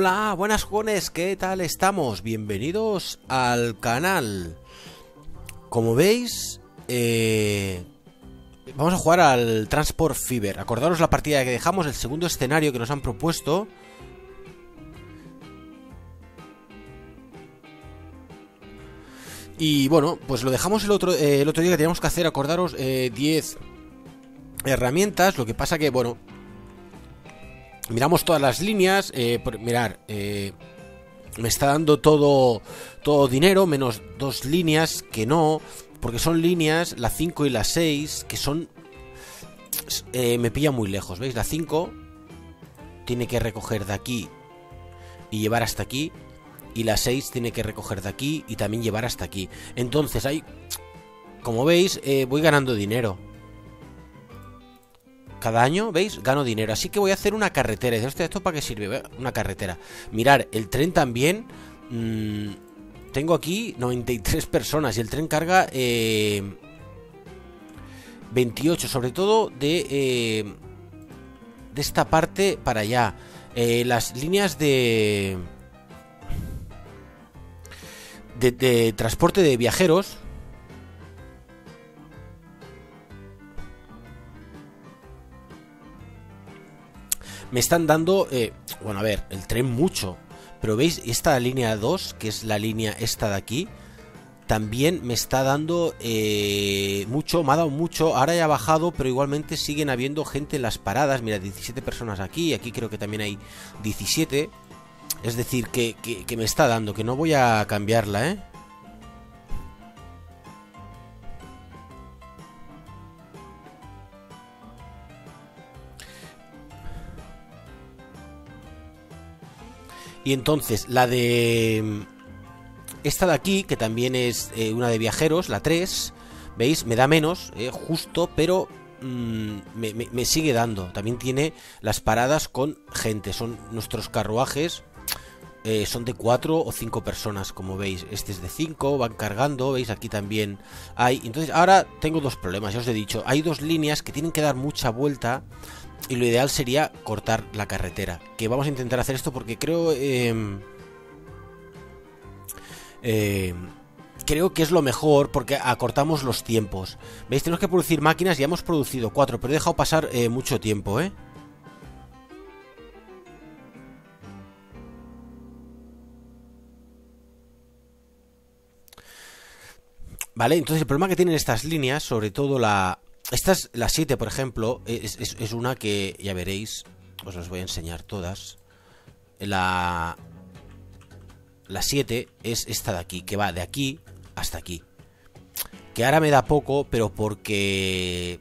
Hola, buenas jóvenes, ¿qué tal estamos? Bienvenidos al canal. Como veis, eh, vamos a jugar al Transport Fever. Acordaros la partida que dejamos, el segundo escenario que nos han propuesto. Y bueno, pues lo dejamos el otro, eh, el otro día que teníamos que hacer, acordaros, 10 eh, herramientas. Lo que pasa que, bueno, miramos todas las líneas. Eh, mirar, eh, me está dando todo, todo dinero, menos dos líneas que no. Porque son líneas, la 5 y la 6, que son... Eh, me pilla muy lejos, ¿veis? La 5 tiene que recoger de aquí y llevar hasta aquí. Y la 6 tiene que recoger de aquí y también llevar hasta aquí. Entonces, hay... Como veis, eh, voy ganando dinero. Cada año, ¿veis? Gano dinero. Así que voy a hacer una carretera. ¿Esto, ¿esto para qué sirve? Una carretera. Mirar, el tren también... Mmm, tengo aquí 93 personas y el tren carga eh, 28, sobre todo de, eh, de esta parte para allá. Eh, las líneas de, de transporte de viajeros me están dando, eh, bueno, a ver, el tren mucho, pero veis, esta línea 2, que es la línea esta de aquí, también me está dando eh, mucho, me ha dado mucho, ahora ya ha bajado, pero igualmente siguen habiendo gente en las paradas, mira, 17 personas aquí, aquí creo que también hay 17, es decir, que, que, que me está dando, que no voy a cambiarla, ¿eh? Y entonces, la de... Esta de aquí, que también es eh, una de viajeros, la 3, ¿veis? Me da menos, eh, justo, pero me, me, me, sigue dando. También tiene las paradas con gente, son nuestros carruajes. Eh, son de 4 o 5 personas, como veis. Este es de 5, van cargando, veis, aquí también hay... Entonces, ahora tengo dos problemas, ya os he dicho. Hay dos líneas que tienen que dar mucha vuelta y lo ideal sería cortar la carretera. Que vamos a intentar hacer esto porque creo... Eh, eh, creo que es lo mejor porque acortamos los tiempos. ¿Veis? Tenemos que producir máquinas, ya hemos producido cuatro, pero he dejado pasar eh, mucho tiempo, ¿eh? Vale, entonces el problema que tienen estas líneas, sobre todo la... Esta es la 7, por ejemplo, es, es, una que ya veréis, os las voy a enseñar todas. La... La 7 es esta de aquí, que va de aquí hasta aquí. Que ahora me da poco, pero porque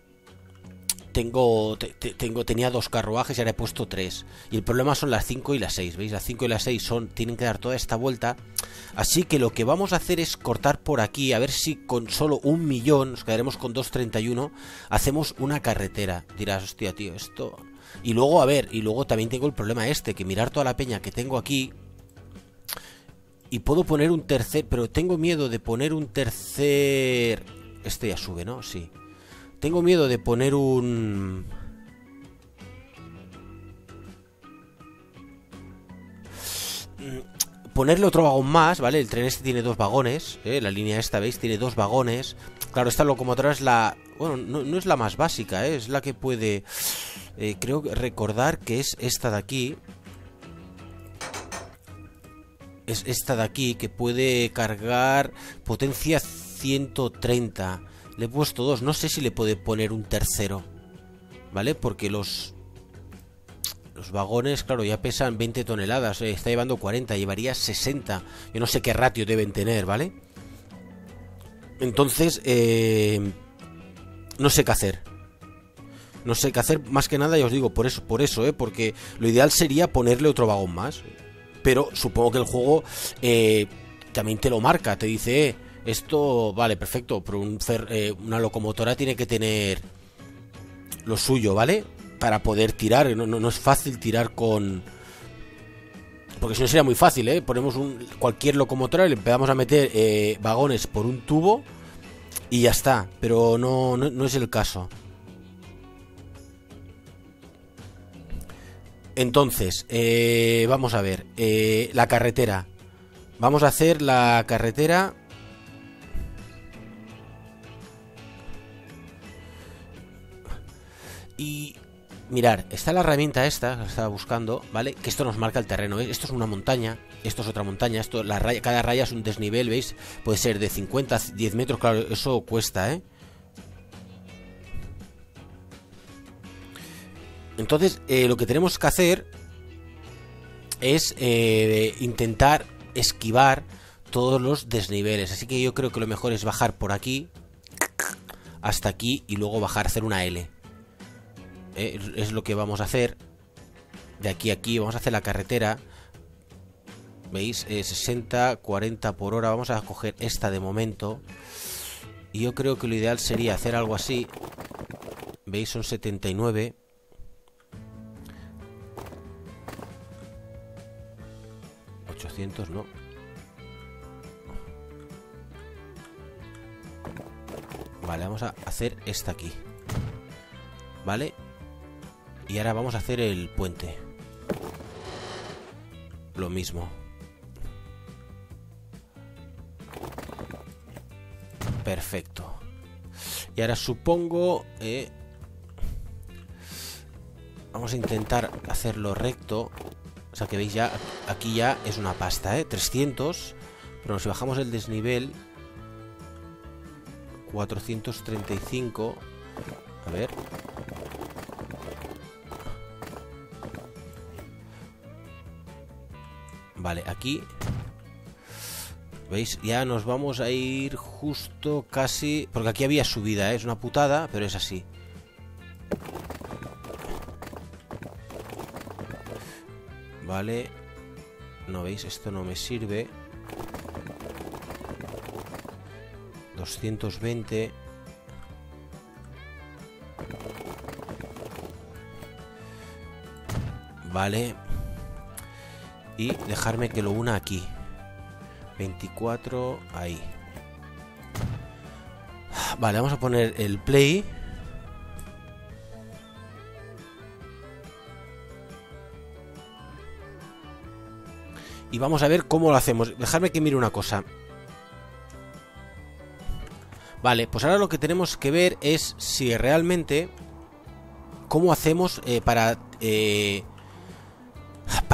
tengo, te, tengo tenía dos carruajes y ahora he puesto tres. Y el problema son las 5 y las 6, ¿veis? Las 5 y las 6 son, tienen que dar toda esta vuelta. Así que lo que vamos a hacer es cortar por aquí, a ver si con solo un millón, nos quedaremos con 2.31, hacemos una carretera. Dirás, hostia, tío, esto... Y luego, a ver, y luego también tengo el problema este, que mirar toda la peña que tengo aquí... Y puedo poner un tercer... Pero tengo miedo de poner un tercer... Este ya sube, ¿no? Sí. Tengo miedo de poner un... Ponerle otro vagón más, ¿vale? El tren este tiene dos vagones, ¿eh? La línea esta, ¿veis? Tiene dos vagones. Claro, esta locomotora es la... Bueno, no, es la más básica, ¿eh? Es la que puede... Eh, creo recordar que es esta de aquí. Es esta de aquí que puede cargar potencia 130. Le he puesto dos. No sé si le puede poner un tercero. ¿Vale? Porque los... Los vagones, claro, ya pesan 20 toneladas. Eh, está llevando 40, llevaría 60. Yo no sé qué ratio deben tener, ¿vale? Entonces, eh, no sé qué hacer. No sé qué hacer, más que nada, ya os digo, por eso, por eso, ¿eh? Porque lo ideal sería ponerle otro vagón más. Pero supongo que el juego eh, también te lo marca, te dice, eh, esto, vale, perfecto, pero eh, una locomotora tiene que tener lo suyo, ¿vale? Para poder tirar, no, no, no es fácil tirar con... Porque si no sería muy fácil, ¿eh? Ponemos cualquier locomotora y le empezamos a meter eh, vagones por un tubo y ya está, pero no, no, no es el caso. Entonces, eh, vamos a ver. eh, la carretera. Vamos a hacer la carretera. Y mirar, está la herramienta esta, la estaba buscando, ¿vale? Que esto nos marca el terreno, ¿veis? Esto es una montaña, esto es otra montaña, esto, la raya, cada raya es un desnivel, ¿veis? Puede ser de 50 a 10 metros, claro, eso cuesta, ¿eh? Entonces, eh, lo que tenemos que hacer es eh, intentar esquivar todos los desniveles. Así que yo creo que lo mejor es bajar por aquí hasta aquí y luego bajar, hacer una L. Eh, es lo que vamos a hacer. De aquí a aquí vamos a hacer la carretera. ¿Veis? Eh, 60, 40 por hora. Vamos a coger esta de momento. Y yo creo que lo ideal sería hacer algo así. ¿Veis? Son 79. no. Vale, vamos a hacer esta aquí. Vale. Y ahora vamos a hacer el puente. Lo mismo. Perfecto. Y ahora supongo... Eh, vamos a intentar hacerlo recto. O sea que veis ya, aquí ya es una pasta, ¿eh? 300. Pero si bajamos el desnivel... 435. A ver. Vale, aquí... ¿Veis? Ya nos vamos a ir justo casi... Porque aquí había subida, ¿eh? es una putada, pero es así. Vale. No veis, esto no me sirve. 220. Vale. Y dejarme que lo una aquí. 24, ahí. Vale, vamos a poner el play. Y vamos a ver cómo lo hacemos. Dejarme que mire una cosa. Vale, pues ahora lo que tenemos que ver es si realmente... ¿Cómo hacemos eh, para... Eh,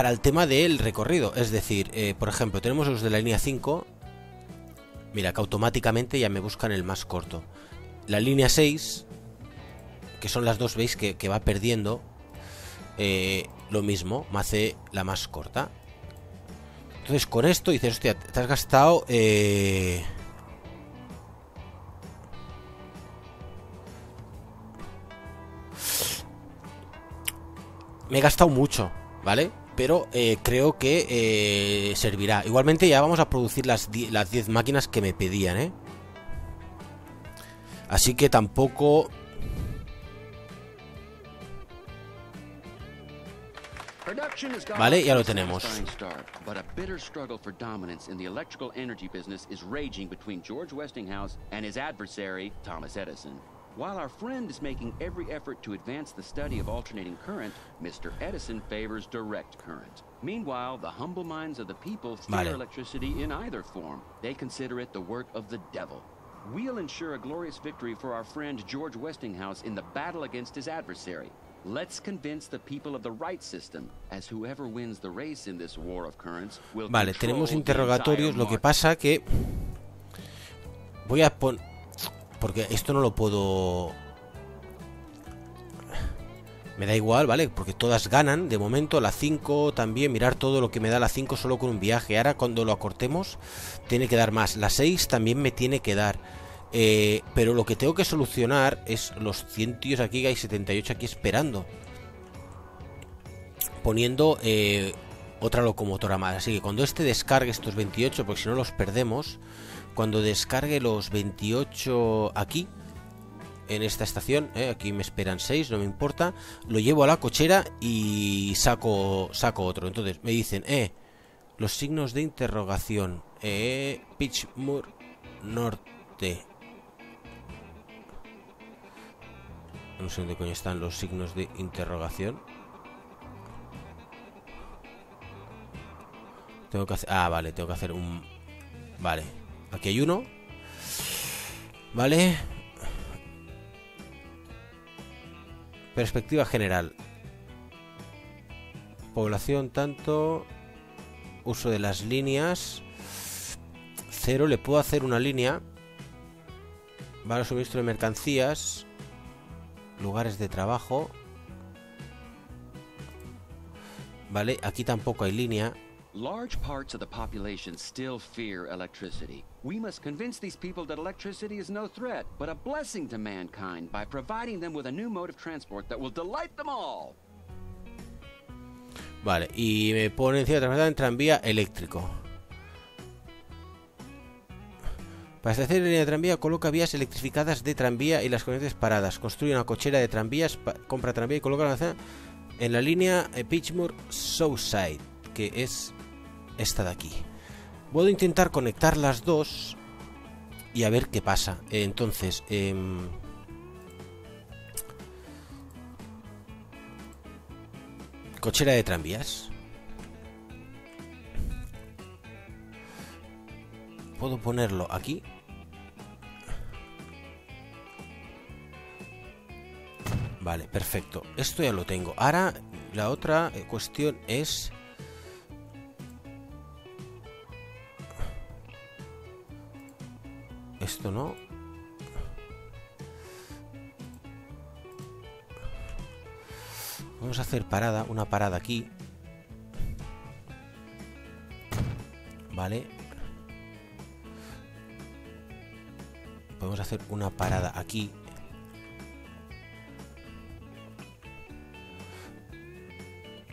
para el tema del recorrido? Es decir, eh, por ejemplo, tenemos los de la línea 5. Mira, que automáticamente ya me buscan el más corto. La línea 6, que son las dos, veis que, va perdiendo. eh, lo mismo, me hace la más corta. Entonces con esto dices, hostia, te has gastado... Eh... Me he gastado mucho, ¿vale? Pero eh, creo que eh, servirá. Igualmente ya vamos a producir las 10 las 10 máquinas que me pedían, ¿eh? Así que tampoco... Vale, ya lo tenemos. George Westinghouse and his adversary, Thomas Edison. While our friend is making every effort to advance the study of alternating current, Mr. Edison favors direct current. Meanwhile, the humble minds of the people fear Vale. electricity in either form. They consider it the work of the devil. We'll ensure a glorious victory for our friend George Westinghouse in the battle against his adversary. Let's convince the people of the right system, as whoever wins the race in this war of currents will Vale, tenemos interrogatorios, lo que pasa que... Voy a poner... Porque esto no lo puedo... Me da igual, ¿vale? Porque todas ganan, de momento, la 5 también, mirar todo lo que me da la 5 solo con un viaje. Ahora cuando lo acortemos, tiene que dar más. La 6 también me tiene que dar. Eh, pero lo que tengo que solucionar es los 100 tíos aquí, que hay 78 aquí esperando. Poniendo eh, otra locomotora más. Así que cuando este descargue estos 28, porque si no los perdemos, cuando descargue los 28 aquí, en esta estación, eh, aquí me esperan 6, no me importa, lo llevo a la cochera y saco, saco otro. Entonces me dicen, eh, los signos de interrogación, eh, Pitchmoor Norte. No sé dónde coño están los signos de interrogación. Tengo que hacer... Ah, vale, tengo que hacer un... Vale. Aquí hay uno. Vale. Perspectiva general. Población tanto. Uso de las líneas. Cero. Le puedo hacer una línea. Vale, suministro de mercancías. Lugares de trabajo. Vale, aquí tampoco hay línea. Large parts of the population still fear electricity. We must convince these people that electricity is no threat, but a blessing to mankind by providing them with a new mode of transport that will delight them all. Vale, y me pone encima de en tranvía eléctrico. Para la línea de tranvía, coloca vías electrificadas de tranvía y las corrientes paradas. Construye una cochera de tranvías, compra tranvía y coloca la en la línea Pitchmoor Southside, que es esta de aquí. Puedo intentar conectar las dos y a ver qué pasa. entonces, em, cochera de tranvías. Puedo ponerlo aquí. Vale, perfecto. Esto ya lo tengo. Ahora la otra eh, cuestión es Esto no. Vamos a hacer parada, una parada aquí. Vale. Podemos hacer una parada aquí.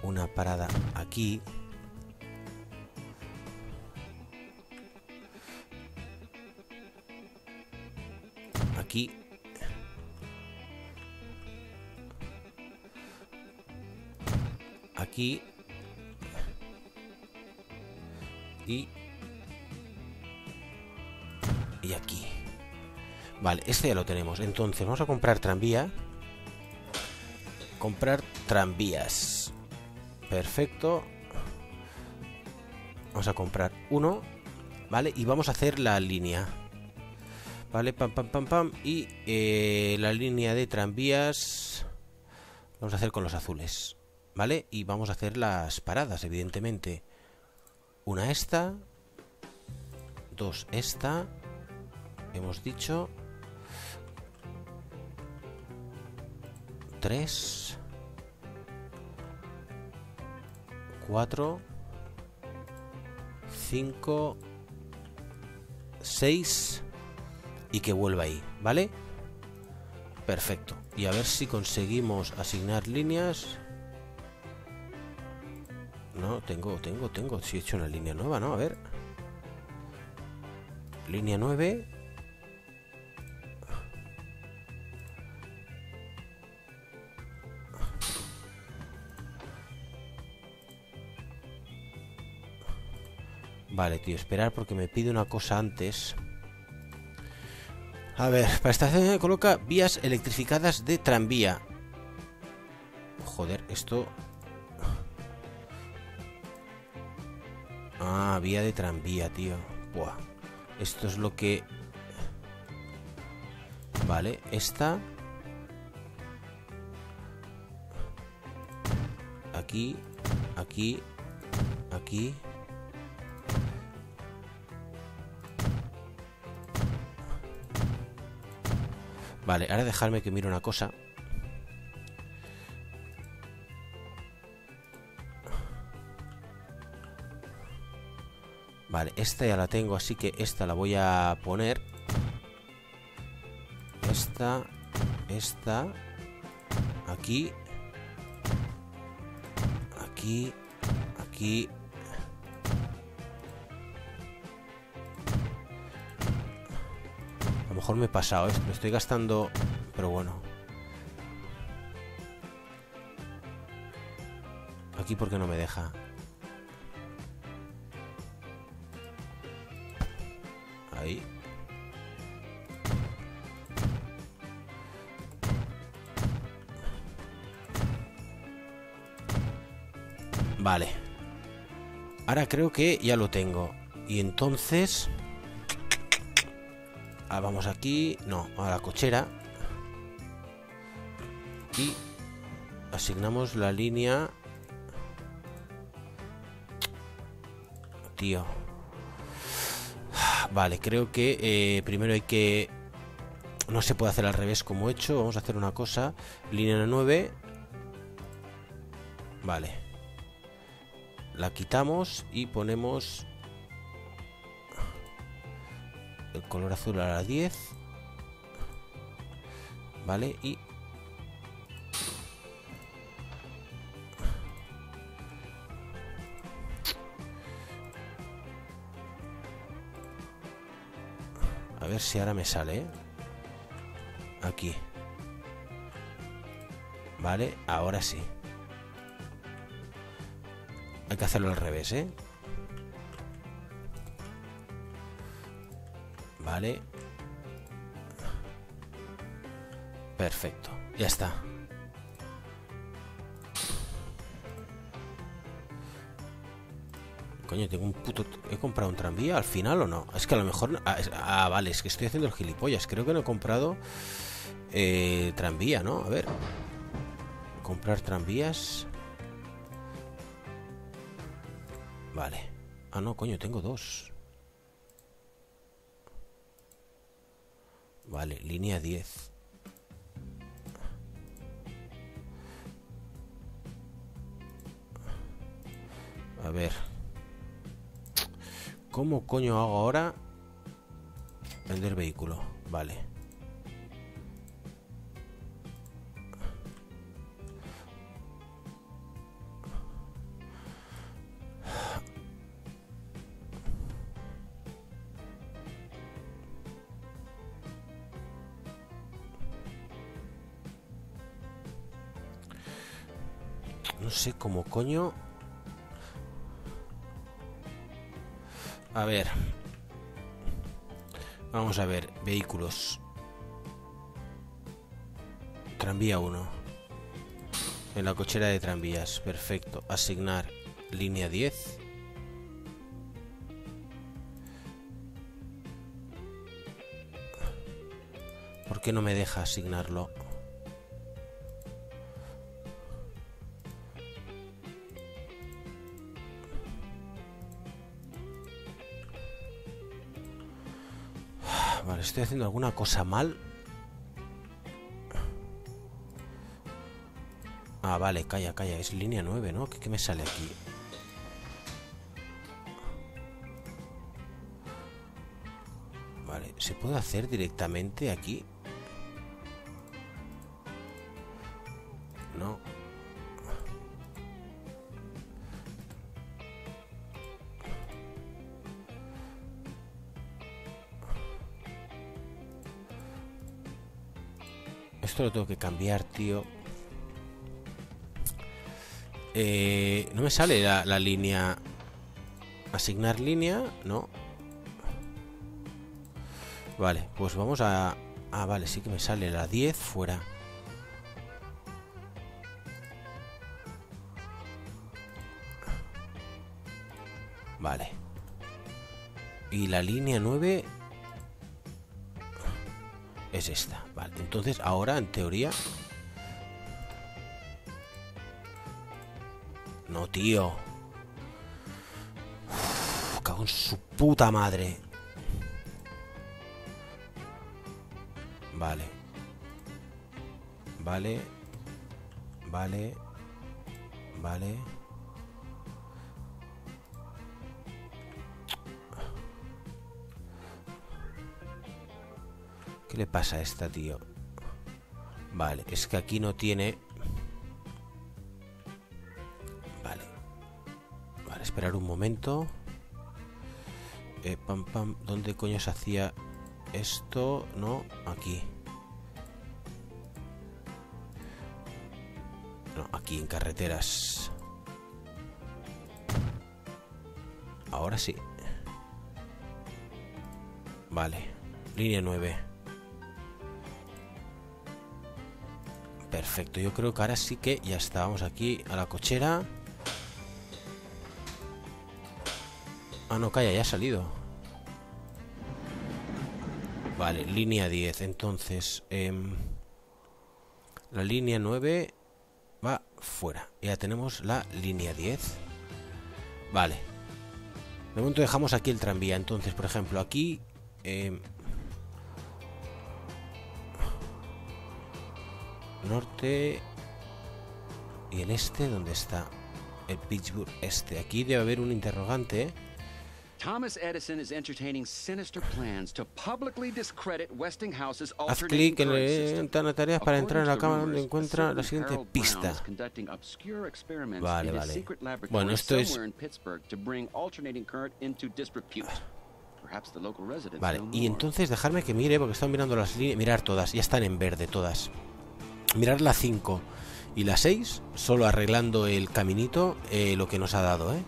Una parada aquí. Aquí. Aquí. Y... Y aquí. Vale, este ya lo tenemos. Entonces, vamos a comprar tranvía. Comprar tranvías. Perfecto. Vamos a comprar uno. ¿Vale? Y vamos a hacer la línea. Vale, pam, pam, pam, pam. Y eh, la línea de tranvías vamos a hacer con los azules. ¿Vale? Y vamos a hacer las paradas, evidentemente. Una esta. Dos esta. Hemos dicho. Tres. Cuatro. Cinco. Seis y que vuelva ahí, ¿vale? Perfecto. Y a ver si conseguimos asignar líneas. No, tengo, tengo, tengo. Si he hecho una línea nueva, ¿no? A ver. Línea 9. Vale, tío, esperar porque me pide una cosa antes. A ver, para estación coloca vías electrificadas de tranvía. Joder, esto... Ah, vía de tranvía, tío. Buah. Esto es lo que... Vale, esta... Aquí, aquí, aquí... Vale, ahora dejarme que mire una cosa. Vale, esta ya la tengo, así que esta la voy a poner. Esta, esta, aquí, aquí, aquí, mejor me he pasado, ¿eh? me estoy gastando... Pero bueno. Aquí porque no me deja. Ahí. Vale. Ahora creo que ya lo tengo. Y entonces... Ah, vamos aquí. No, a la cochera. Y asignamos la línea... Tío. Vale, creo que eh, primero hay que... No se puede hacer al revés como he hecho. Vamos a hacer una cosa. Línea 9. Vale. La quitamos y ponemos color azul a la 10. Vale, y A ver si ahora me sale, ¿eh? Aquí. Vale, ahora sí. Hay que hacerlo al revés, ¿eh? Perfecto. Ya está. Coño, tengo un puto... ¿He comprado un tranvía al final o no? Es que a lo mejor... Ah, ah vale, es que estoy haciendo el gilipollas. Creo que no he comprado eh, tranvía, ¿no? A ver. Comprar tranvías. Vale. Ah, no, coño, tengo dos. Vale, línea 10. A ver. ¿Cómo coño hago ahora? Vender vehículo. Vale. Sé cómo coño... A ver. Vamos a ver. Vehículos. Tranvía 1. En la cochera de tranvías. Perfecto. Asignar línea 10. ¿Por qué no me deja asignarlo? Estoy haciendo alguna cosa mal. Ah, vale, calla, calla. Es línea 9, ¿no? ¿Qué, me sale aquí? Vale, ¿se puede hacer directamente aquí? Esto lo tengo que cambiar, tío. Eh, no me sale la, la línea. Asignar línea, no. Vale, pues vamos a... Ah, vale, sí que me sale la 10 fuera. Vale. Y la línea 9 es esta. Entonces ahora en teoría... No, tío. cago en su puta madre. Vale. Vale. Vale. Vale. ¿Qué le pasa a esta, tío? Vale, es que aquí no tiene... Vale. Vale, esperar un momento. Eh, pam, pam. ¿Dónde coño se hacía esto? No, aquí. No, aquí en carreteras. Ahora sí. Vale. Línea 9. Perfecto, yo creo que ahora sí que ya estábamos aquí a la cochera. Ah, no, calla, ya ha salido. Vale, línea 10. Entonces, em, la línea 9 va fuera. Ya tenemos la línea 10. Vale. De momento dejamos aquí el tranvía. Entonces, por ejemplo, aquí... Em, norte... ¿Y el este dónde está? El Pittsburgh este. Aquí debe haber un interrogante. Thomas Edison is entertaining sinister plans to publicly discredit Westinghouse's Haz clic en ventana tareas para entrar en la cámara donde encuentra la siguiente pista. Vale, vale. Bueno, esto es- Vale, y entonces dejarme que mire, porque están mirando las líneas. Mirar todas, ya están en verde todas. Mirar la 5 y la 6, solo arreglando el caminito, eh, lo que nos ha dado, ¿eh?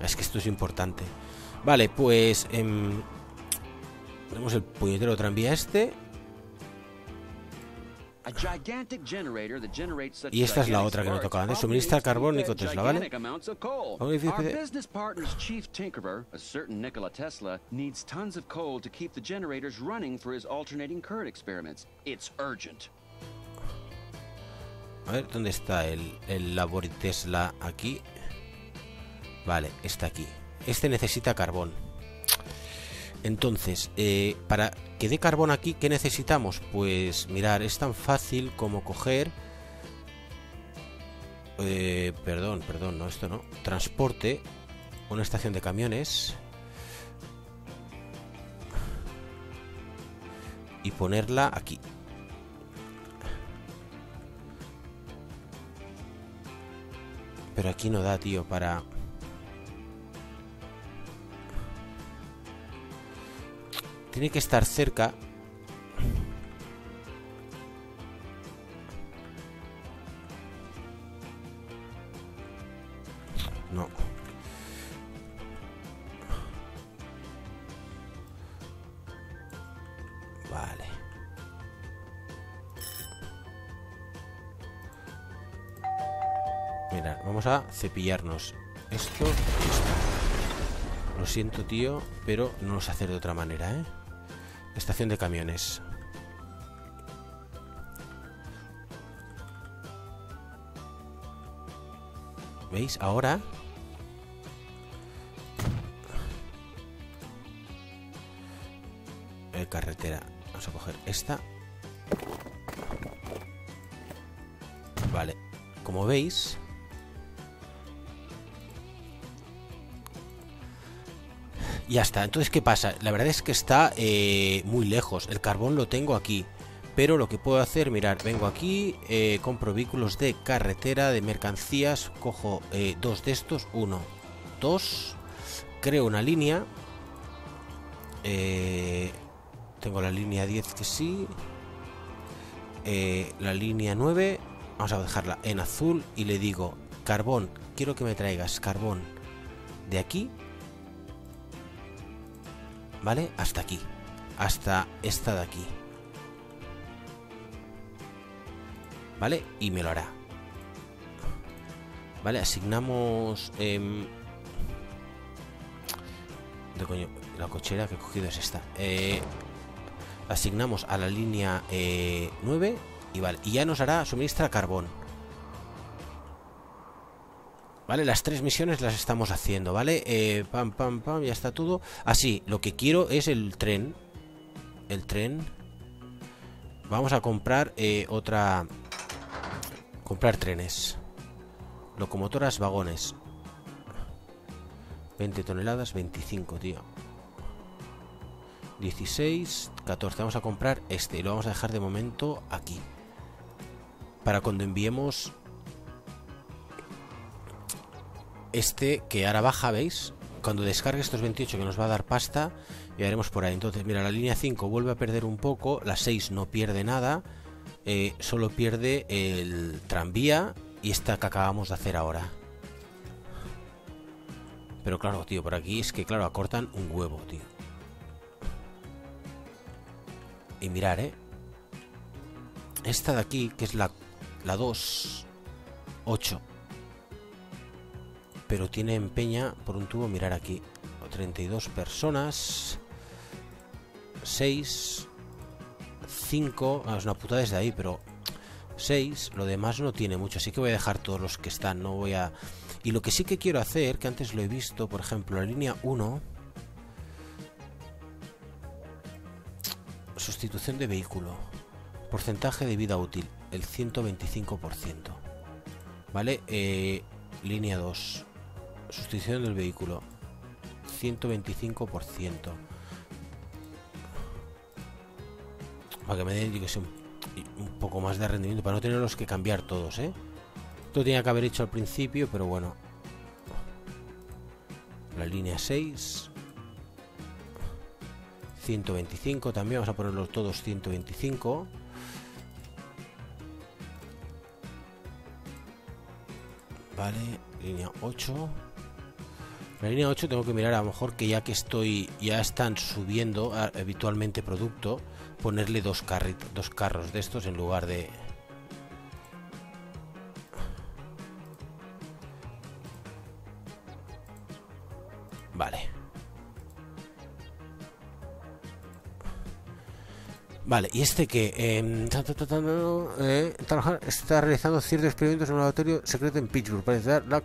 Es que esto es importante. Vale, pues. em, tenemos el puñetero tranvía este. Y esta es la otra que nos ¿eh? probably Suministra carbón Tesla, ¿vale? A ver, ¿dónde está el, el Tesla aquí? Vale, está aquí. Este necesita carbón. Entonces, eh, para que dé carbón aquí, ¿qué necesitamos? Pues mirar, es tan fácil como coger... eh, perdón, perdón, no, esto no. Transporte, una estación de camiones. Y ponerla aquí. Pero aquí no da, tío, para... Tiene que estar cerca. No. Vamos a cepillarnos esto y esto. Lo siento, tío, pero no lo sé hacer de otra manera, ¿eh? Estación de camiones. ¿Veis? Ahora... Eh, carretera. Vamos a coger esta. Vale. Como veis... Ya está. Entonces, ¿qué pasa? La verdad es que está eh, muy lejos. El carbón lo tengo aquí. Pero lo que puedo hacer, mirar, vengo aquí, eh, compro vehículos de carretera, de mercancías, cojo eh, dos de estos, uno, dos, creo una línea. tengo la línea 10 que sí. la línea 9, vamos a dejarla en azul y le digo, carbón, quiero que me traigas carbón de aquí ¿Vale? Hasta aquí. Hasta esta de aquí. ¿Vale? Y me lo hará. Vale, asignamos... de coño, la cochera que he cogido es esta. Eh, asignamos a la línea eh, 9 y vale. Y ya nos hará suministra carbón. Vale, las tres misiones las estamos haciendo, ¿vale? Eh, pam, pam, pam, ya está todo. Así, lo que quiero es el tren. El tren. Vamos a comprar eh, otra... Comprar trenes. Locomotoras, vagones. 20 toneladas, 25, tío. 16, 14. Vamos a comprar este y lo vamos a dejar de momento aquí. Para cuando enviemos este que ahora baja, ¿veis? Cuando descargue estos 28 que nos va a dar pasta, y haremos por ahí. Entonces, mira, la línea 5 vuelve a perder un poco, la 6 no pierde nada, eh, solo pierde el tranvía y esta que acabamos de hacer ahora. Pero claro, tío, por aquí es que, claro, acortan un huevo, tío. Y mirar, ¿eh? Esta de aquí, que es la, la 2, 8 pero tiene empeña por un tubo mirar aquí 32 personas. 6. 5. Ah, es una puta desde ahí, pero 6. Lo demás no tiene mucho, así que voy a dejar todos los que están. No voy a... Y lo que sí que quiero hacer, que antes lo he visto, por ejemplo, la línea 1... Sustitución de vehículo. Porcentaje de vida útil, el 125%. ¿Vale? Eh, línea 2. Sustitución del vehículo, 125%. Para que me den, un, un poco más de rendimiento, para no tenerlos que cambiar todos, ¿eh? Esto tenía que haber hecho al principio, pero bueno. La línea 6. 125 también, vamos a ponerlos todos 125. Vale, línea 8. La línea 8 tengo que mirar a lo mejor que ya que estoy, ya están subiendo ah, habitualmente producto, ponerle dos, dos carros de estos en lugar de... Vale. Vale, y este que em, eh, está realizando ciertos experimentos en un laboratorio secreto en Pittsburgh para dar la.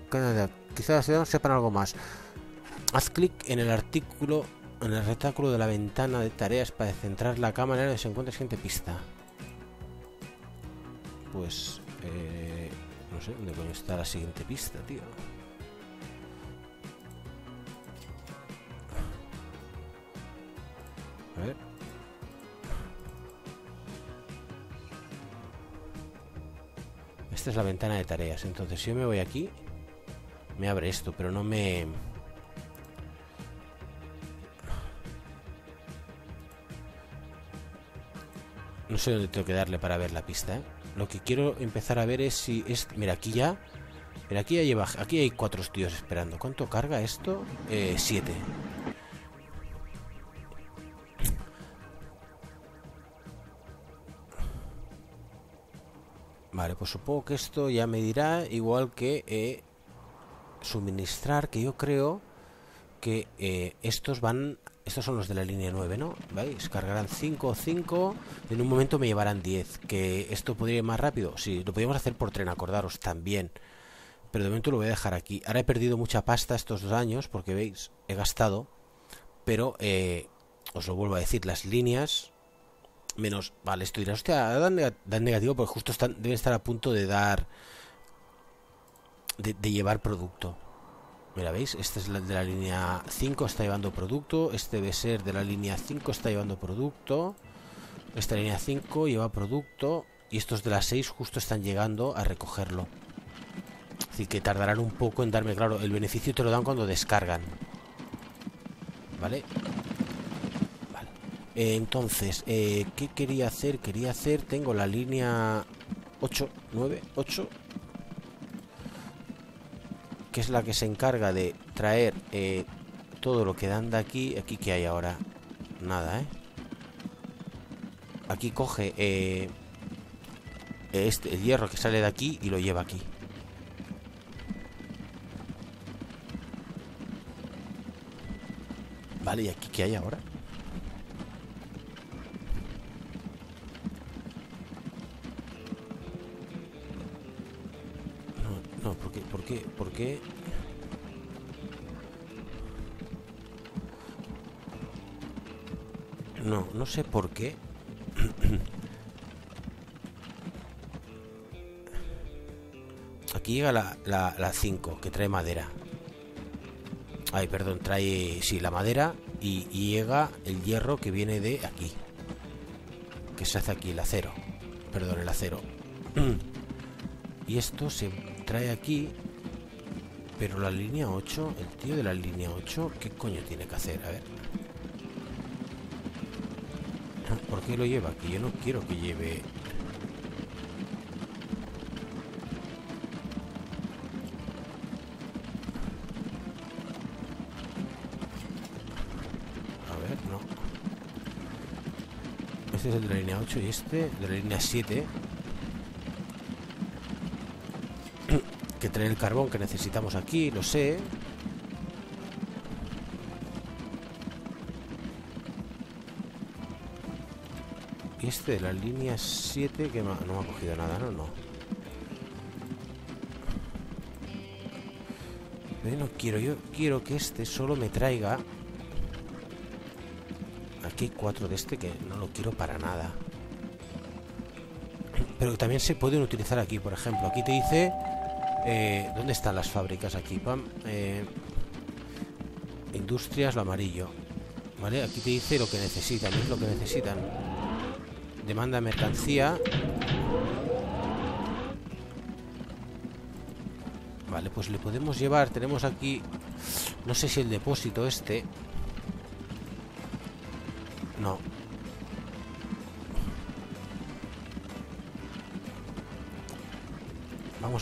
Quizás sepan algo más. Haz clic en el artículo, en el retáculo de la ventana de tareas para centrar la cámara donde se encuentra la siguiente pista. Pues, eh, no sé dónde está la siguiente pista, tío. A ver. Esta es la ventana de tareas. Entonces, si yo me voy aquí, me abre esto, pero no me... No sé dónde tengo que darle para ver la pista, ¿eh? Lo que quiero empezar a ver es si es... Mira, aquí ya... Mira, aquí ya lleva... Aquí hay cuatro tíos esperando. ¿Cuánto carga esto? Eh, siete. Vale, pues supongo que esto ya me dirá igual que eh, suministrar, que yo creo que eh, estos van estos son los de la línea 9, ¿no? ¿Veis? Cargarán 5 o 5. En un momento me llevarán 10. ¿Que esto podría ir más rápido? Sí, lo podríamos hacer por tren, acordaros, también. Pero de momento lo voy a dejar aquí. Ahora he perdido mucha pasta estos dos años, porque veis, he gastado. Pero, eh, os lo vuelvo a decir, las líneas... Menos... Vale, esto dirá, hostia, dan, negativo porque justo deben estar a punto de dar... de llevar producto. Mira, ¿veis? Este es de la línea 5, está llevando producto. Este debe ser de la línea 5, está llevando producto. Esta línea 5 lleva producto. Y estos de la 6 justo están llegando a recogerlo. Así que tardarán un poco en darme, claro, el beneficio te lo dan cuando descargan. ¿Vale? Vale. Eh, entonces, eh, ¿qué quería hacer? Quería hacer, tengo la línea 8, 9, 8 que es la que se encarga de traer eh, todo lo que dan de aquí. Aquí que hay ahora nada, ¿eh? Aquí coge eh, este, el hierro que sale de aquí y lo lleva aquí. Vale, ¿y aquí qué hay ahora? ¿Por qué? No, no sé por qué. Aquí llega la, la, 5, que trae madera. Ay, perdón, trae, sí, la madera y, llega el hierro que viene de aquí. Que se hace aquí, el acero. Perdón, el acero. y esto se trae aquí pero la línea 8, el tío de la línea 8, ¿qué coño tiene que hacer? A ver. ¿Por qué lo lleva? Que yo no quiero que lleve... A ver, no. Este es el de la línea 8 y este de la línea 7 que tener el carbón que necesitamos aquí, lo sé. Y este de la línea 7 que no me ha cogido nada, ¿no? No. No quiero, yo quiero que este solo me traiga... Aquí hay cuatro de este que no lo quiero para nada. Pero también se pueden utilizar aquí, por ejemplo. Aquí te dice eh, ¿Dónde están las fábricas aquí? Pam, eh, industrias, lo amarillo. ¿Vale? Aquí te dice lo que necesitan, es lo que necesitan. Demanda mercancía. Vale, pues le podemos llevar. Tenemos aquí... No sé si el depósito este...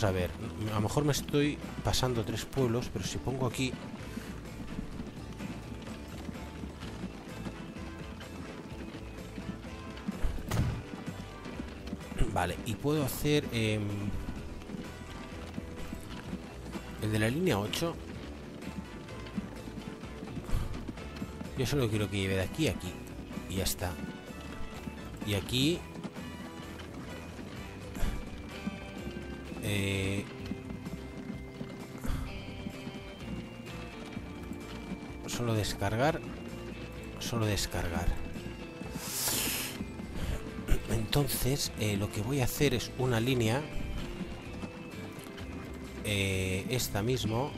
A ver. A lo mejor me estoy pasando tres pueblos, pero si pongo aquí... Vale, y puedo hacer... Em, el de la línea 8. Yo solo quiero que lleve de aquí a aquí. Y ya está. Y aquí... Eh, solo descargar. Solo descargar. Entonces, eh, lo que voy a hacer es una línea eh, esta mismo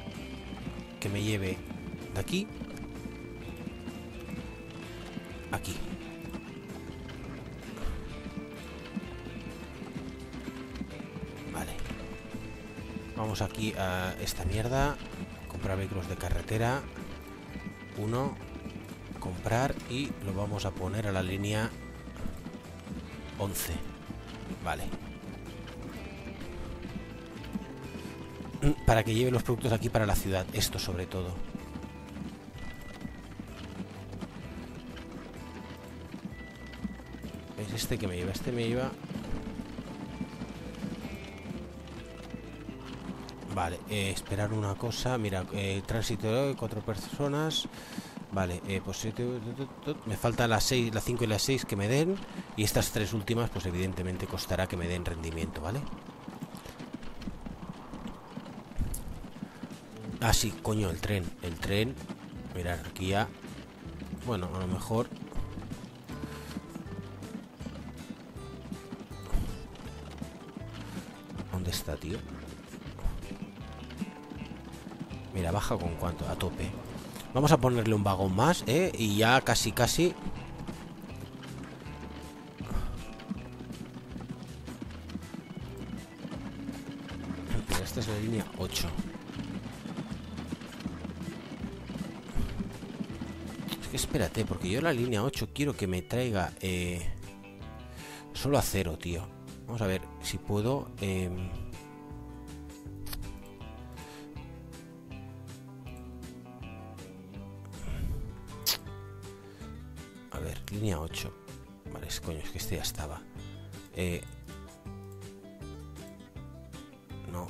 que me lleve de aquí aquí vamos aquí a esta mierda comprar vehículos de carretera uno comprar y lo vamos a poner a la línea 11 vale para que lleve los productos aquí para la ciudad. Esto sobre todo. Es este que me lleva. Este me lleva... Vale, eh, esperar una cosa. Mira, eh, tránsito de cuatro personas. Vale, eh, pues me faltan las 6, las 5 y las 6 que me den. Y estas tres últimas, pues evidentemente costará que me den rendimiento, ¿vale? Ah, sí, coño, el tren. El tren. Mirad, aquí ya. Bueno, a lo mejor. ¿Dónde está, tío? Baja con cuánto, a tope. Vamos a ponerle un vagón más, ¿eh? Y ya casi, casi... esta es la línea 8. espérate, porque yo la línea 8 quiero que me traiga eh, solo acero, tío. Vamos a ver si puedo... Em, 8. Vale, es coño, es que este ya estaba. Eh, no,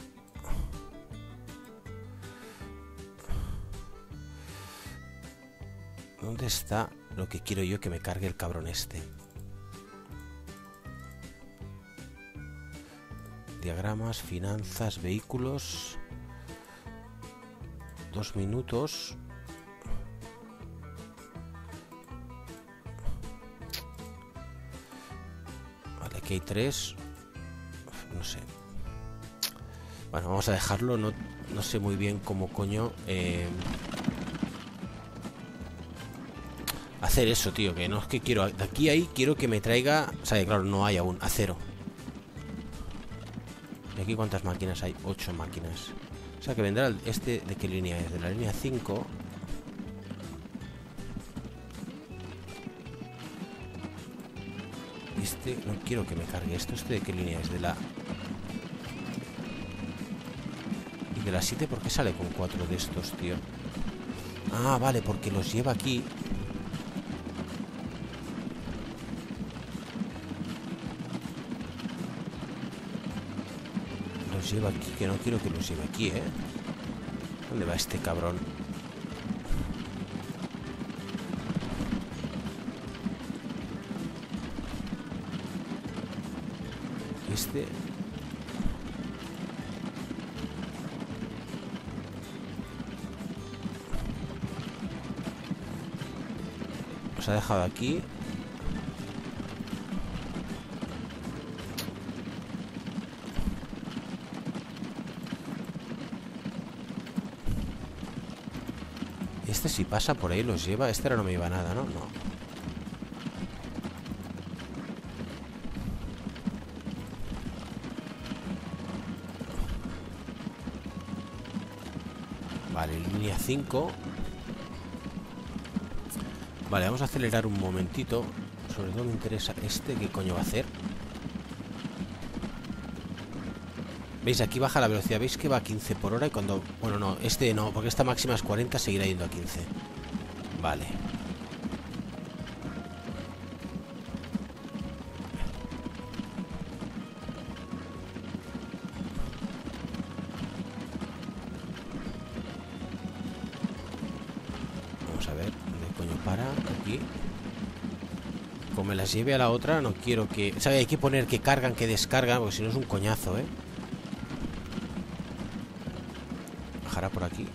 ¿Dónde está lo que quiero yo que me cargue el cabrón este? Diagramas, finanzas, vehículos. Dos minutos. Aquí hay tres. No sé. Bueno, vamos a dejarlo. No, no sé muy bien cómo coño... Eh, hacer eso, tío. Que no es que quiero... De aquí ahí quiero que me traiga... O sea, claro, no hay aún. Acero. ¿Y aquí cuántas máquinas hay? Ocho máquinas. O sea, que vendrá este... ¿De qué línea es? De la línea 5. No quiero que me cargue esto. ¿Este de qué línea es? De la... ¿Y de la 7 por qué sale con cuatro de estos, tío? Ah, vale, porque los lleva aquí lleva aquí, que no quiero que los lleve aquí, ¿eh? ¿Dónde va este cabrón? Este. Os ha dejado aquí. Este si pasa por ahí los lleva. Este ahora no me iba nada, ¿no? No. 5 Vale, vamos a acelerar un momentito Sobre todo me interesa este ¿Qué coño va a hacer? ¿Veis? Aquí baja la velocidad ¿Veis que va a 15 por hora? Y cuando... Bueno, no, este no Porque esta máxima es 40 Seguirá yendo a 15 Vale lleve a la otra, no quiero que... O hay que poner que cargan, que descargan, porque si no es un coñazo, ¿eh? Bajará por aquí.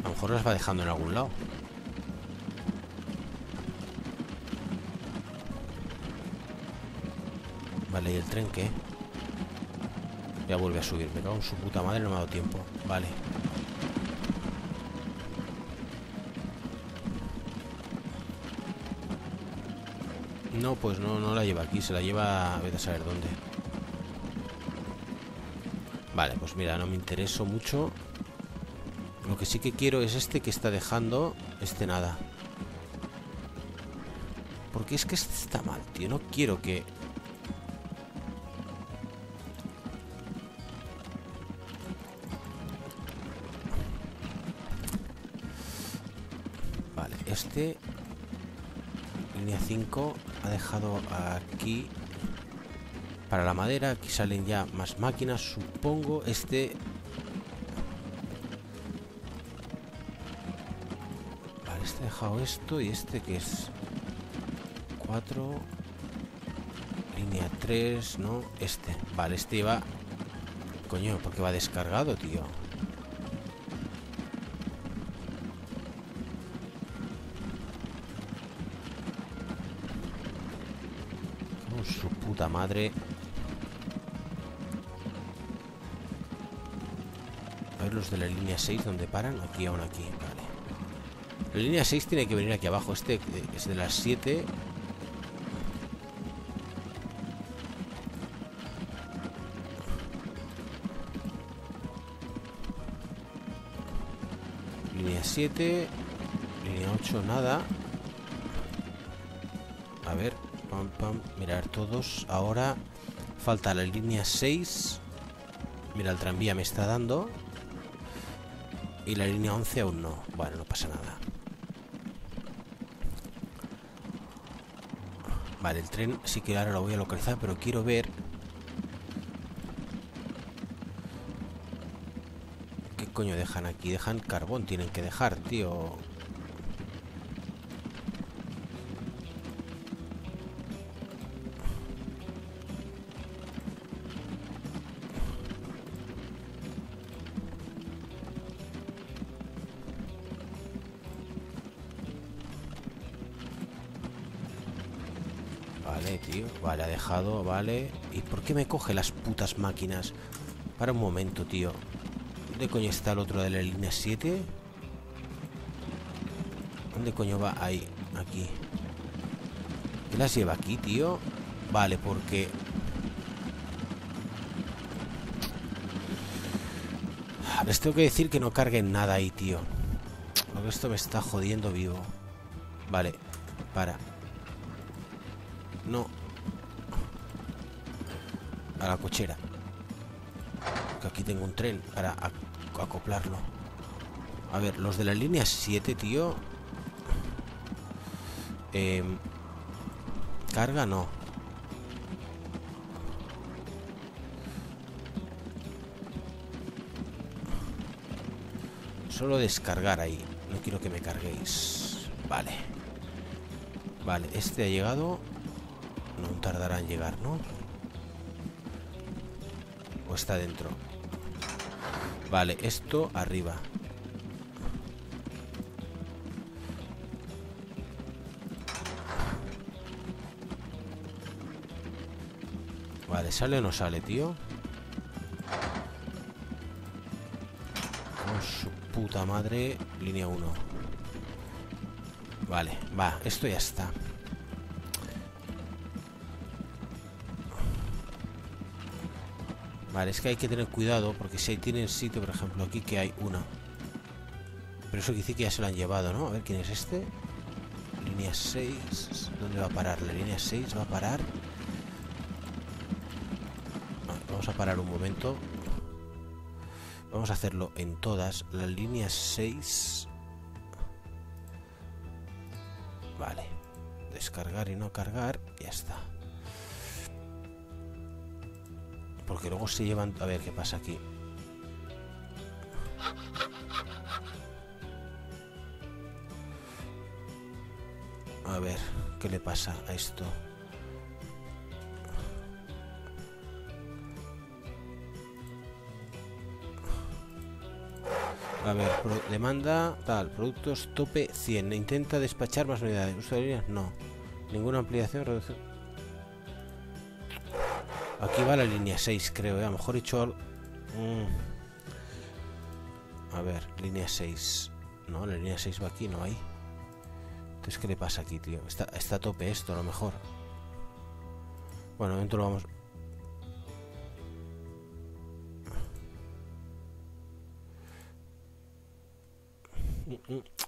A lo mejor las va dejando en algún lado. Vale, ¿y el tren qué? Ya vuelve a subir. Me cago en su puta madre, no me ha dado tiempo. Vale. No, pues no, no la lleva aquí, se la lleva a ver a saber dónde. Vale, pues mira, no me intereso mucho. Lo que sí que quiero es este que está dejando. Este nada. Porque es que este está mal, tío. No quiero que... Vale, este... Línea 5 ha dejado aquí para la madera. Aquí salen ya más máquinas, supongo. Este... Vale, este ha dejado esto y este que es... 4... Línea 3, ¿no? Este. Vale, este iba... Coño, porque va descargado, tío. Madre. A ver los de la línea 6 donde paran. Aquí aún aquí, vale. La línea 6 tiene que venir aquí abajo. Este es de las 7. Línea 7. Línea 8, nada. Mirar todos. Ahora falta la línea 6. Mira, el tranvía me está dando. Y la línea 11 aún no. Bueno, no pasa nada. Vale, el tren sí que ahora lo voy a localizar, pero quiero ver... ¿Qué coño dejan aquí? Dejan carbón, tienen que dejar, tío. Vale. ¿Y por qué me coge las putas máquinas? Para un momento, tío. ¿Dónde coño está el otro de la línea 7? ¿Dónde coño va? Ahí, aquí. ¿Qué las lleva aquí, tío? Vale, porque... Les tengo que decir que no carguen nada ahí, tío. Porque esto me está jodiendo vivo. Vale, para. No. A la cochera. Que aquí tengo un tren para acoplarlo. A ver, los de la línea 7, tío. Em, carga no. Solo descargar ahí. No quiero que me carguéis. Vale. Vale, este ha llegado. No tardará en llegar, ¿no? ¿O está dentro? Vale, esto arriba. Vale, ¿sale o no sale, tío? Con su puta madre, línea 1. Vale, va, esto ya está. Vale, es que hay que tener cuidado porque si tienen sitio, por ejemplo, aquí que hay una. Pero eso quiere decir que ya se lo han llevado, ¿no? A ver, ¿quién es este? Línea 6. ¿Dónde va a parar? La línea 6 va a parar. Vamos a parar un momento. Vamos a hacerlo en todas. La línea 6. Vale. Descargar y no cargar. Ya está. Porque luego se llevan... A ver qué pasa aquí. A ver, ¿qué le pasa a esto? A ver, demanda tal, productos tope 100. Intenta despachar más unidades. ¿Usuarios? No. Ninguna ampliación, reducción. Aquí va la línea 6, creo. ¿eh? A lo mejor he hecho... Mm. A ver, línea 6. No, la línea 6 va aquí, no hay. Entonces, ¿qué le pasa aquí, tío? Está, está a tope esto, a lo mejor. Bueno, dentro lo vamos...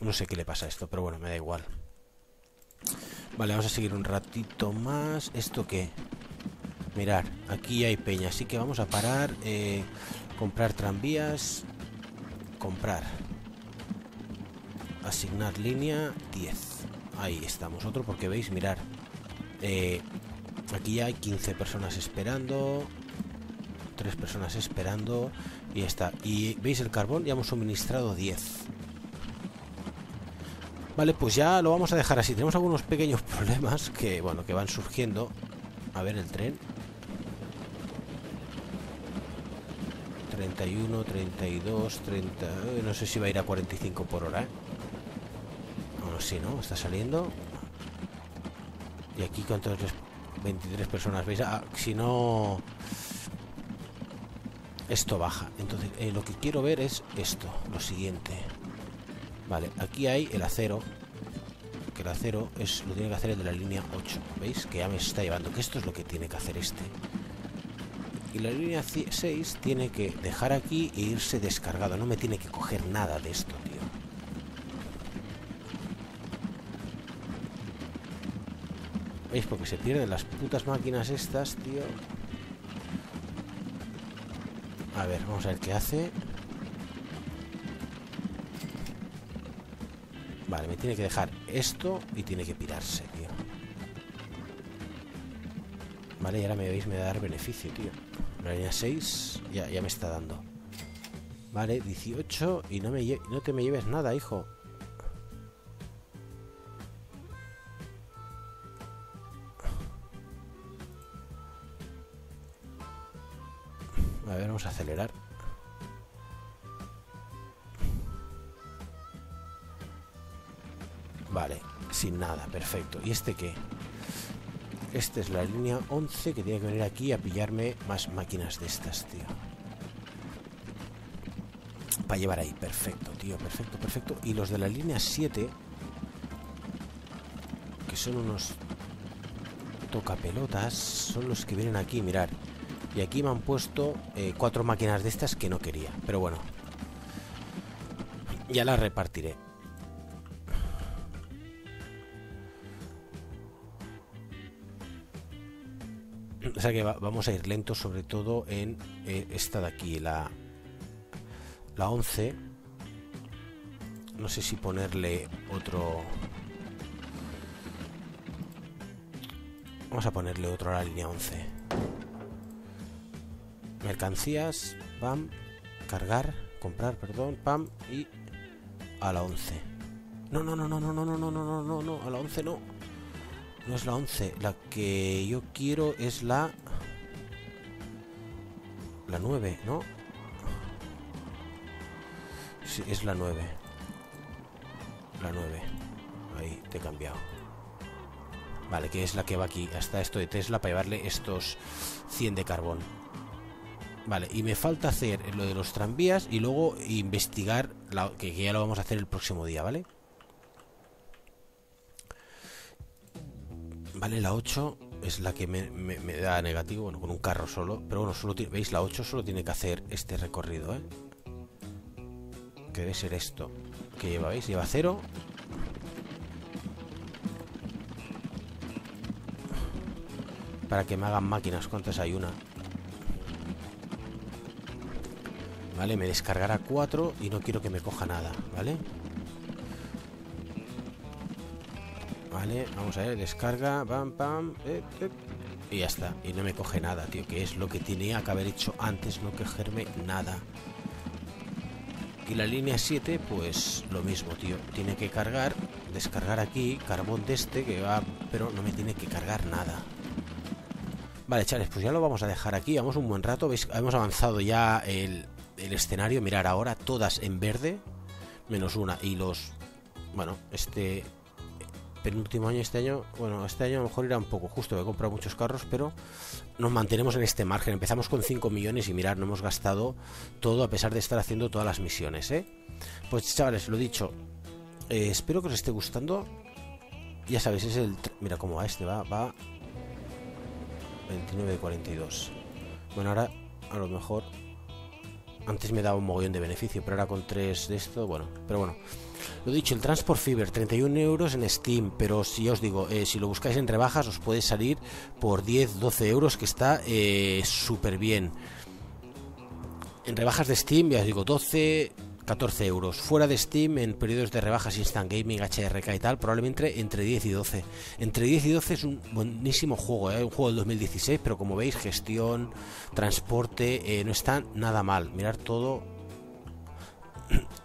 No sé qué le pasa a esto, pero bueno, me da igual. Vale, vamos a seguir un ratito más. ¿Esto qué? Mirar, aquí hay peña, así que vamos a parar. Eh, comprar tranvías. Comprar. Asignar línea 10. Ahí estamos, otro porque veis, mirar. Eh, aquí ya hay 15 personas esperando. 3 personas esperando. Y está. Y veis el carbón, ya hemos suministrado 10. Vale, pues ya lo vamos a dejar así. Tenemos algunos pequeños problemas que, bueno, que van surgiendo. A ver el tren. 31, 32, 30... No sé si va a ir a 45 por hora, ¿eh? No, sí, ¿no? Está saliendo. Y aquí, ¿cuántos? 23 personas. ¿Veis? Ah, si no... Esto baja. Entonces, eh, lo que quiero ver es esto, lo siguiente. Vale, aquí hay el acero. Que el acero es lo tiene que hacer el de la línea 8. ¿Veis? Que ya me está llevando. Que esto es lo que tiene que hacer este. Y la línea 6 tiene que dejar aquí e irse descargado. No me tiene que coger nada de esto, tío. ¿Veis? Porque se pierden las putas máquinas estas, tío. A ver, vamos a ver qué hace. Vale, me tiene que dejar esto y tiene que pirarse, tío. Vale, y ahora me veis, me va a dar beneficio, tío. La línea 6 ya, ya me está dando. Vale, 18 y no, me no te me lleves nada, hijo. A ver, vamos a acelerar. Vale, sin nada, perfecto. ¿Y este qué? Esta es la línea 11 que tiene que venir aquí a pillarme más máquinas de estas, tío. Para llevar ahí, perfecto, tío, perfecto, perfecto. Y los de la línea 7, que son unos tocapelotas, son los que vienen aquí, mirar. Y aquí me han puesto eh, cuatro máquinas de estas que no quería. Pero bueno, ya las repartiré. Sea que vamos a ir lentos, sobre todo en eh, esta de aquí, la, la 11. No sé si ponerle otro... Vamos a ponerle otro a la línea 11. Mercancías, pam, cargar, comprar, perdón, pam, y a la 11. No, no, no, no, no, no, no, no, no, no, no, a la 11 no. No es la 11. La que yo quiero es la... La 9, ¿no? Sí, es la 9. La 9. Ahí, te he cambiado. Vale, que es la que va aquí. Hasta esto de Tesla para llevarle estos 100 de carbón. Vale, y me falta hacer lo de los tranvías y luego investigar, que, ya lo vamos a hacer el próximo día, ¿vale? Vale, la 8 es la que me, da negativo, bueno, con un carro solo. Pero bueno, solo veis, la 8 solo tiene que hacer este recorrido, ¿eh? Que debe ser esto. Que lleva, ¿veis? Lleva cero. Para que me hagan máquinas. ¿Cuántas hay? Una. Vale, me descargará 4 y no quiero que me coja nada, ¿vale? Vale, vamos a ver, descarga, pam, pam, eh, eh, y ya está. Y no me coge nada, tío, que es lo que tenía que haber hecho antes, no cogerme nada. Y la línea 7, pues lo mismo, tío. Tiene que cargar, descargar aquí, carbón de este, que va, pero no me tiene que cargar nada. Vale, chavales, pues ya lo vamos a dejar aquí. Vamos un buen rato. ¿Veis? Hemos avanzado ya el, el escenario, mirar ahora, todas en verde, menos una. Y los, bueno, este penúltimo año, este año, bueno, este año a lo mejor irá un poco justo, he comprado muchos carros, pero nos mantenemos en este margen. Empezamos con 5 millones y mirar, no hemos gastado todo a pesar de estar haciendo todas las misiones, ¿eh? Pues chavales, lo dicho, eh, espero que os esté gustando. Ya sabéis, es el... Mira cómo va este, va, va... 29 de 42. Bueno, ahora a lo mejor antes me daba un mogollón de beneficio, pero ahora con 3 de esto, bueno, pero bueno. Lo dicho, el Transport Fever, 31 euros en Steam, pero si os digo, eh, si lo buscáis en rebajas os puede salir por 10, 12 euros, que está eh, súper bien. En rebajas de Steam, ya os digo, 12, 14 euros. Fuera de Steam, en periodos de rebajas Instant Gaming, HRK y tal, probablemente entre 10 y 12. Entre 10 y 12 es un buenísimo juego, ¿eh? un juego del 2016, pero como veis, gestión, transporte, eh, no está nada mal. Mirar todo,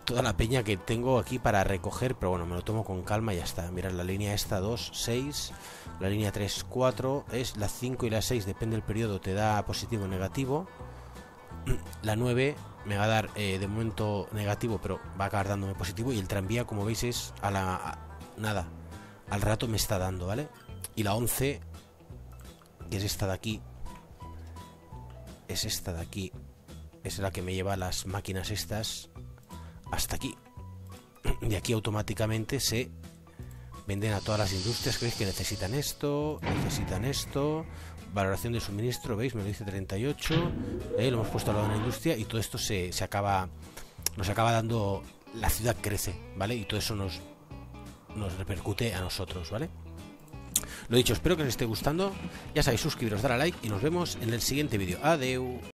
toda la peña que tengo aquí para recoger, pero bueno, me lo tomo con calma y ya está. Mirad la línea esta 2, 6, la línea 3, 4, es la 5 y la 6, depende del periodo, te da positivo o negativo. La 9 me va a dar eh, de momento negativo, pero va a acabar dándome positivo. Y el tranvía, como veis, es a la. nada, al rato me está dando, ¿vale? Y la 11, que es esta de aquí, es esta de aquí, es la que me lleva las máquinas estas hasta aquí. De aquí automáticamente se venden a todas las industrias que necesitan esto, necesitan esto, valoración de suministro, ¿veis? Me lo dice 38, ¿eh? lo hemos puesto al lado de la industria y todo esto se, se acaba, nos acaba dando, la ciudad crece, ¿vale? Y todo eso nos, nos repercute a nosotros, ¿vale? Lo dicho, espero que os esté gustando, ya sabéis, suscribiros, dar a like y nos vemos en el siguiente vídeo. Adeu.